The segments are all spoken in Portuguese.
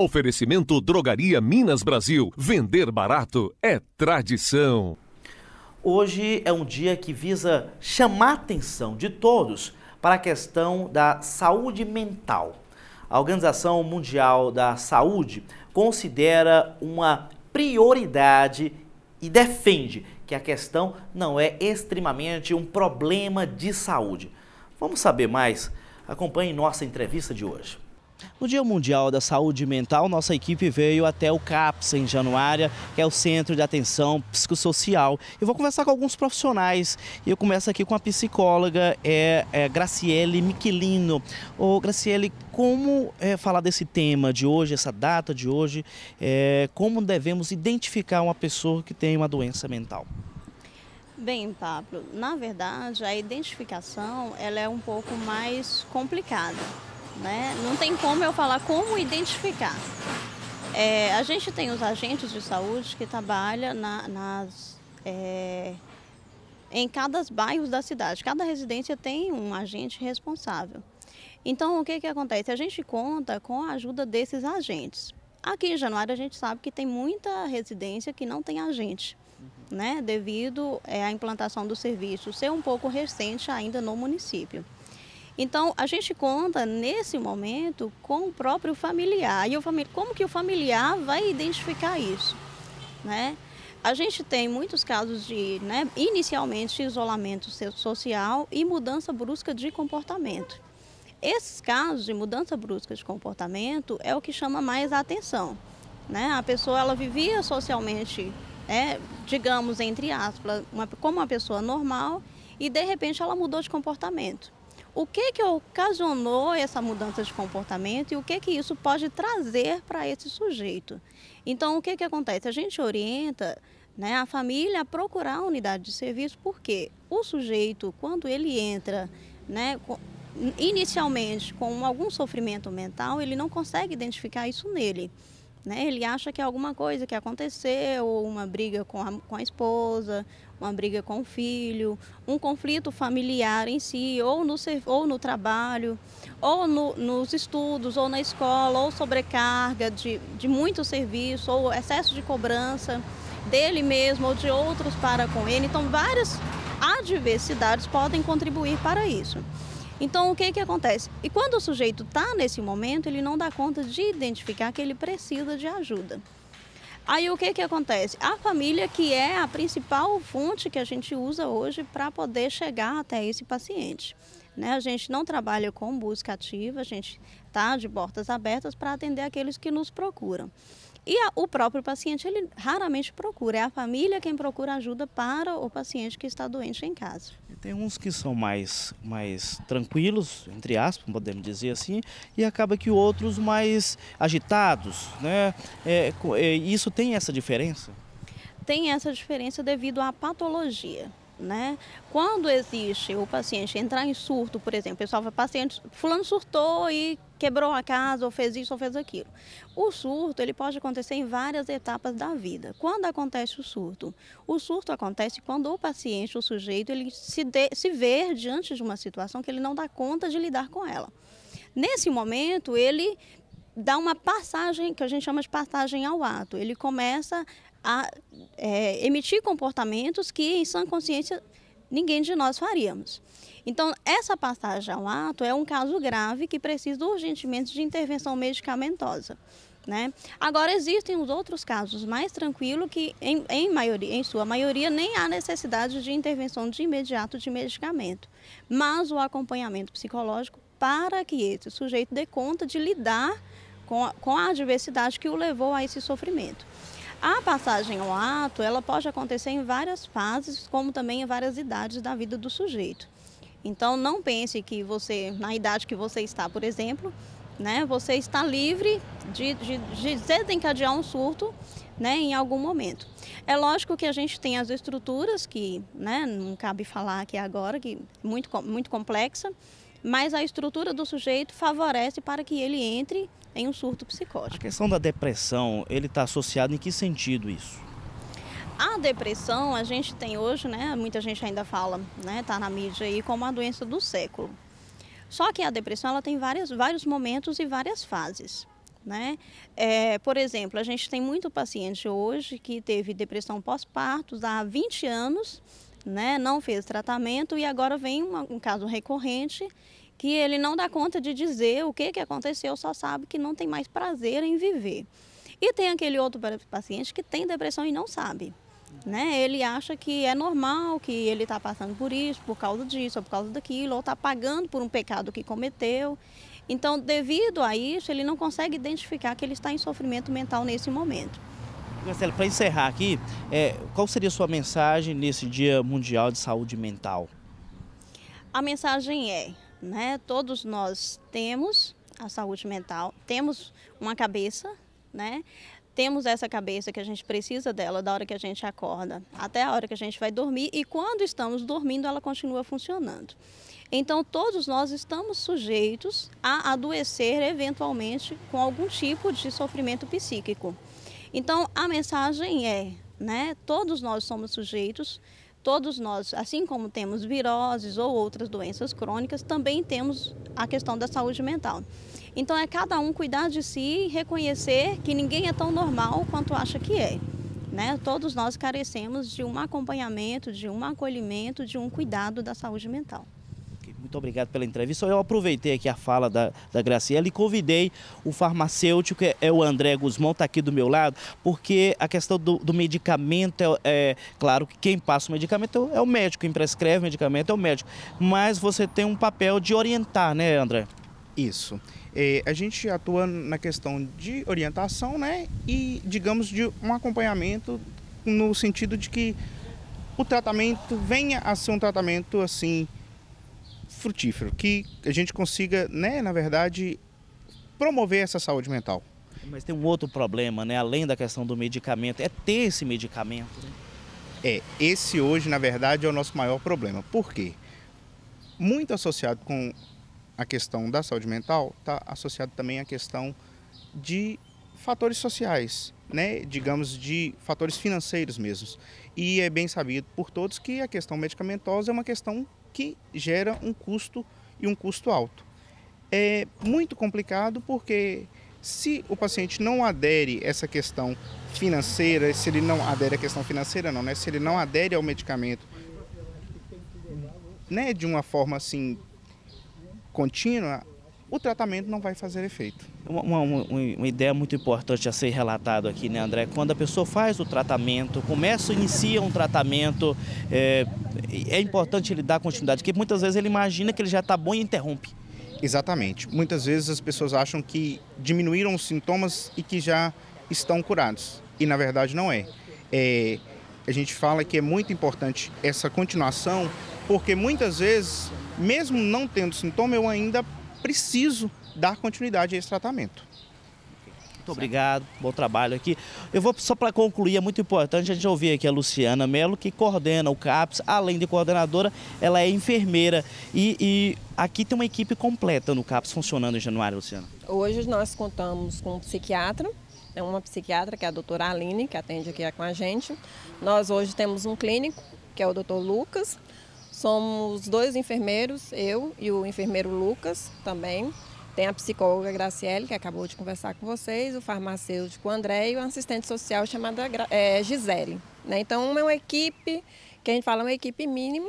Oferecimento Drogaria Minas Brasil. Vender barato é tradição. Hoje é um dia que visa chamar a atenção de todos para a questão da saúde mental. A Organização Mundial da Saúde considera uma prioridade e defende que a questão não é extremamente um problema de saúde. Vamos saber mais? Acompanhe nossa entrevista de hoje. No Dia Mundial da Saúde Mental, nossa equipe veio até o CAPS em Januária, que é o Centro de Atenção Psicossocial. Eu vou conversar com alguns profissionais e eu começo aqui com a psicóloga é, é Graciele Miquelino. Ô, Graciele, como é, falar desse tema de hoje, essa data de hoje, é, como devemos identificar uma pessoa que tem uma doença mental? Bem, Pablo, na verdade a identificação ela é um pouco mais complicada né? Não tem como eu falar como identificar. É, a gente tem os agentes de saúde que trabalham na, nas, é, em cada bairro da cidade. Cada residência tem um agente responsável. Então, o que, que acontece? A gente conta com a ajuda desses agentes. Aqui em Januário, a gente sabe que tem muita residência que não tem agente, né? devido é, à implantação do serviço ser um pouco recente ainda no município. Então, a gente conta nesse momento com o próprio familiar. E o como que o familiar vai identificar isso? Né? A gente tem muitos casos de, né, inicialmente, isolamento social e mudança brusca de comportamento. Esses casos de mudança brusca de comportamento é o que chama mais a atenção. Né? A pessoa ela vivia socialmente, é, digamos, entre aspas, uma, como uma pessoa normal e de repente ela mudou de comportamento o que que ocasionou essa mudança de comportamento e o que que isso pode trazer para esse sujeito. Então, o que que acontece? A gente orienta né, a família a procurar a unidade de serviço, porque o sujeito, quando ele entra, né, inicialmente com algum sofrimento mental, ele não consegue identificar isso nele. Né? Ele acha que é alguma coisa que aconteceu, uma briga com a, com a esposa, uma briga com o filho, um conflito familiar em si, ou no, ou no trabalho, ou no, nos estudos, ou na escola, ou sobrecarga de, de muito serviço, ou excesso de cobrança dele mesmo ou de outros para com ele. Então, várias adversidades podem contribuir para isso. Então, o que, que acontece? E quando o sujeito está nesse momento, ele não dá conta de identificar que ele precisa de ajuda. Aí o que, que acontece? A família que é a principal fonte que a gente usa hoje para poder chegar até esse paciente. Né? A gente não trabalha com busca ativa, a gente está de portas abertas para atender aqueles que nos procuram. E a, o próprio paciente, ele raramente procura, é a família quem procura ajuda para o paciente que está doente em casa. Tem uns que são mais, mais tranquilos, entre aspas, podemos dizer assim, e acaba que outros mais agitados, né? É, é, isso tem essa diferença? Tem essa diferença devido à patologia. Né? Quando existe o paciente entrar em surto, por exemplo, o pessoal fala, paciente, fulano surtou e quebrou a casa, ou fez isso, ou fez aquilo. O surto, ele pode acontecer em várias etapas da vida. Quando acontece o surto? O surto acontece quando o paciente, o sujeito, ele se, de, se vê diante de uma situação que ele não dá conta de lidar com ela. Nesse momento, ele dá uma passagem, que a gente chama de passagem ao ato. Ele começa a é, emitir comportamentos que, em sã consciência, ninguém de nós faríamos. Então, essa passagem ao ato é um caso grave que precisa urgentemente de intervenção medicamentosa. Né? Agora, existem os outros casos mais tranquilos que, em, em, maioria, em sua maioria, nem há necessidade de intervenção de imediato de medicamento, mas o acompanhamento psicológico para que esse sujeito dê conta de lidar com a, com a adversidade que o levou a esse sofrimento. A passagem ao ato, ela pode acontecer em várias fases, como também em várias idades da vida do sujeito. Então, não pense que você, na idade que você está, por exemplo, né, você está livre de, de, de desencadear um surto né, em algum momento. É lógico que a gente tem as estruturas que né, não cabe falar aqui agora, que é muito, muito complexa, mas a estrutura do sujeito favorece para que ele entre em um surto psicótico. A questão da depressão, ele está associado em que sentido isso? A depressão, a gente tem hoje, né, muita gente ainda fala, né, tá na mídia aí como a doença do século. Só que a depressão ela tem várias, vários momentos e várias fases. Né? É, por exemplo, a gente tem muito paciente hoje que teve depressão pós-parto há 20 anos, né? não fez tratamento e agora vem uma, um caso recorrente que ele não dá conta de dizer o que, que aconteceu, só sabe que não tem mais prazer em viver. E tem aquele outro paciente que tem depressão e não sabe. Né? Ele acha que é normal, que ele está passando por isso, por causa disso, ou por causa daquilo, ou está pagando por um pecado que cometeu. Então, devido a isso, ele não consegue identificar que ele está em sofrimento mental nesse momento. Marcelo, para encerrar aqui, é, qual seria a sua mensagem nesse Dia Mundial de Saúde Mental? A mensagem é, né, todos nós temos a saúde mental, temos uma cabeça, né? Temos essa cabeça que a gente precisa dela da hora que a gente acorda até a hora que a gente vai dormir e quando estamos dormindo ela continua funcionando. Então, todos nós estamos sujeitos a adoecer eventualmente com algum tipo de sofrimento psíquico. Então, a mensagem é, né, todos nós somos sujeitos, todos nós, assim como temos viroses ou outras doenças crônicas, também temos a questão da saúde mental. Então, é cada um cuidar de si e reconhecer que ninguém é tão normal quanto acha que é. Né? Todos nós carecemos de um acompanhamento, de um acolhimento, de um cuidado da saúde mental. Muito obrigado pela entrevista. Eu aproveitei aqui a fala da, da Graciela e convidei o farmacêutico, é o André Guzmão, está aqui do meu lado, porque a questão do, do medicamento, é, é, claro que quem passa o medicamento é o médico, quem prescreve o medicamento é o médico, mas você tem um papel de orientar, né, André? Isso. É, a gente atua na questão de orientação, né, e, digamos, de um acompanhamento no sentido de que o tratamento venha a ser um tratamento, assim, frutífero, que a gente consiga, né, na verdade, promover essa saúde mental. Mas tem um outro problema, né, além da questão do medicamento, é ter esse medicamento. Né? É, esse hoje, na verdade, é o nosso maior problema. Por quê? Muito associado com a questão da saúde mental, está associado também a questão de fatores sociais, né? digamos, de fatores financeiros mesmos. E é bem sabido por todos que a questão medicamentosa é uma questão que gera um custo e um custo alto. É muito complicado porque se o paciente não adere essa questão financeira, se ele não adere à questão financeira não, né? Se ele não adere ao medicamento, né, de uma forma assim contínua, o tratamento não vai fazer efeito. Uma, uma, uma, ideia muito importante a ser relatado aqui, né, André? Quando a pessoa faz o tratamento, começa, inicia um tratamento, é, é importante ele dar continuidade, porque muitas vezes ele imagina que ele já está bom e interrompe. Exatamente. Muitas vezes as pessoas acham que diminuíram os sintomas e que já estão curados. E na verdade não é. é a gente fala que é muito importante essa continuação, porque muitas vezes, mesmo não tendo sintoma, eu ainda preciso dar continuidade a esse tratamento. Muito obrigado, bom trabalho aqui. Eu vou só para concluir, é muito importante a gente ouvir aqui a Luciana Melo, que coordena o CAPS, além de coordenadora, ela é enfermeira. E, e aqui tem uma equipe completa no CAPS funcionando em Januário, Luciana. Hoje nós contamos com um psiquiatra, é uma psiquiatra, que é a doutora Aline, que atende aqui com a gente. Nós hoje temos um clínico, que é o doutor Lucas, Somos dois enfermeiros, eu e o enfermeiro Lucas também. Tem a psicóloga Graciele, que acabou de conversar com vocês, o farmacêutico André e o assistente social chamada é, Gisele. Né? Então, é uma equipe, que a gente fala uma equipe mínima,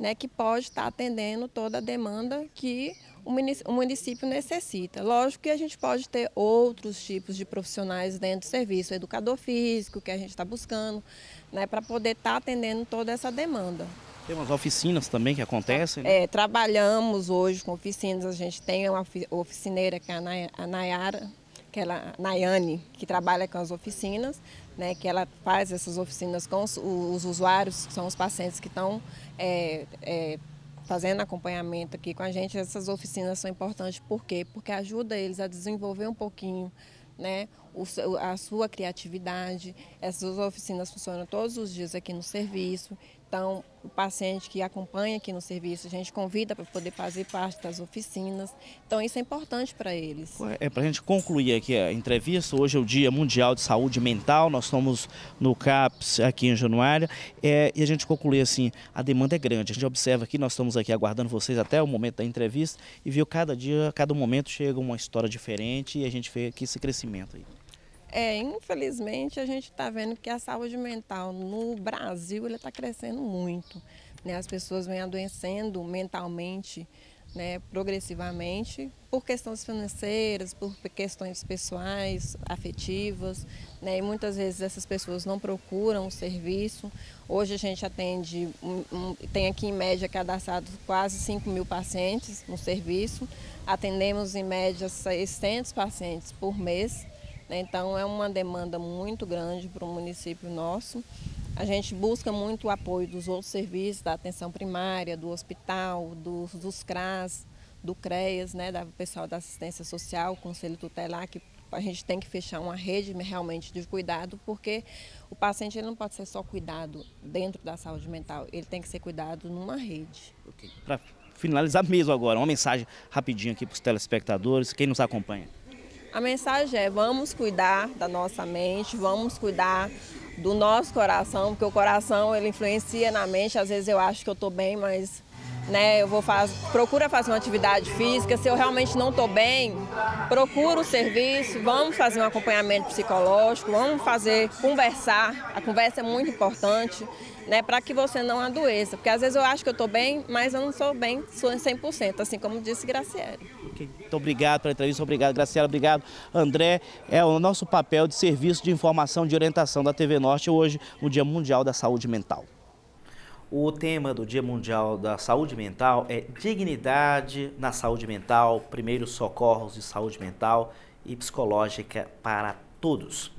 né, que pode estar atendendo toda a demanda que o município necessita. Lógico que a gente pode ter outros tipos de profissionais dentro do serviço, educador físico, que a gente está buscando, né, para poder estar atendendo toda essa demanda. Tem umas oficinas também que acontecem? Né? É, trabalhamos hoje com oficinas, a gente tem uma oficineira que é a Nayara, que ela, Nayane, que trabalha com as oficinas, né, que ela faz essas oficinas com os, os usuários, que são os pacientes que estão é, é, fazendo acompanhamento aqui com a gente. Essas oficinas são importantes, por quê? Porque ajuda eles a desenvolver um pouquinho né, a sua criatividade. Essas oficinas funcionam todos os dias aqui no serviço. Então, o paciente que acompanha aqui no serviço, a gente convida para poder fazer parte das oficinas. Então, isso é importante para eles. É, para a gente concluir aqui a entrevista, hoje é o Dia Mundial de Saúde Mental, nós estamos no CAPS aqui em Januária, é, e a gente concluir assim, a demanda é grande. A gente observa aqui, nós estamos aqui aguardando vocês até o momento da entrevista e viu cada dia, cada momento chega uma história diferente e a gente vê aqui esse crescimento aí. É, infelizmente a gente está vendo que a saúde mental no Brasil está crescendo muito. Né? As pessoas vêm adoecendo mentalmente, né, progressivamente, por questões financeiras, por questões pessoais, afetivas, né, e muitas vezes essas pessoas não procuram o serviço. Hoje a gente atende, tem aqui em média cadastrado quase 5 mil pacientes no serviço, atendemos em média 600 pacientes por mês. Então é uma demanda muito grande para o município nosso. A gente busca muito o apoio dos outros serviços, da atenção primária, do hospital, dos, dos CRAS, do CREAS, né, do pessoal da assistência social, Conselho Tutelar, que a gente tem que fechar uma rede realmente de cuidado, porque o paciente ele não pode ser só cuidado dentro da saúde mental, ele tem que ser cuidado numa rede. Okay. Para finalizar mesmo agora, uma mensagem rapidinho aqui para os telespectadores, quem nos acompanha. A mensagem é: vamos cuidar da nossa mente, vamos cuidar do nosso coração, porque o coração ele influencia na mente. Às vezes eu acho que eu estou bem, mas né, eu vou fazer, procura fazer uma atividade física. Se eu realmente não estou bem, procura o serviço, vamos fazer um acompanhamento psicológico, vamos fazer conversar. A conversa é muito importante né, para que você não adoeça. Porque às vezes eu acho que eu estou bem, mas eu não sou bem, sou 100%, assim como disse Graciela. Okay. Muito obrigado pela entrevista, obrigado Graciela, obrigado André. É o nosso papel de serviço de informação de orientação da TV Norte hoje no Dia Mundial da Saúde Mental. O tema do Dia Mundial da Saúde Mental é dignidade na saúde mental, primeiros socorros de saúde mental e psicológica para todos.